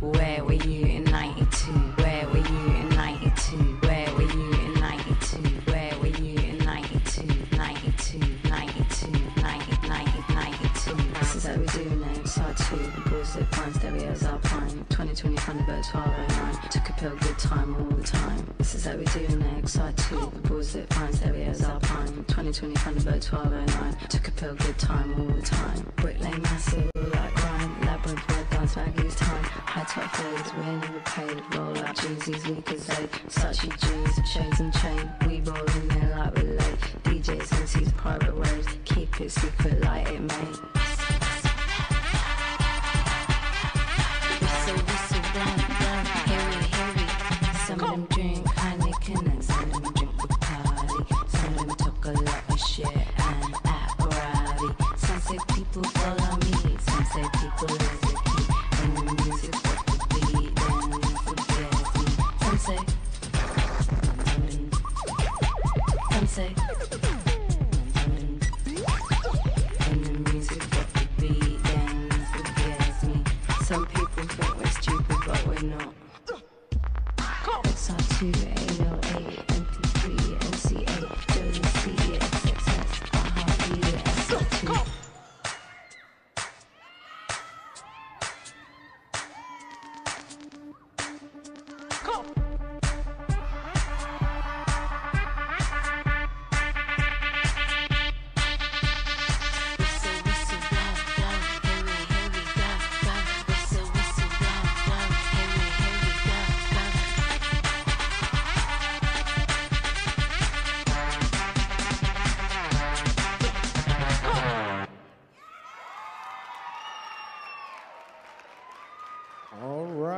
Where were you in 92? Where were you in 92? Where were you in 92? Where were you in 92? 92, 92, 90, 90, 92. This is how we do next. Side two, bullshit, fine stereos alpine. 2020 Thunderbird 1209. Took a pill, good time all the time. This is how we do next. Side two, bullshit, fine stereos alpine. 2020 Thunderbird 1209. Took a pill, good time all the time. Brick Lane massive, like crime. Labyrinth, red dance, baggies time. High top fades, we ain't never paid. Roll up Jeezy's, weak as eight. Suchy G's, shades and chain. We roll in there like we're late. DJs, MCs, private waves. Keep it secret like it may. Run, run, hurry, hurry. Some of them drink and some of them drink. Some of them talk a lot of shit and act rowdy. Some say people follow me, some say people listen Some people think we're stupid, but we're not. So too, eh? All right.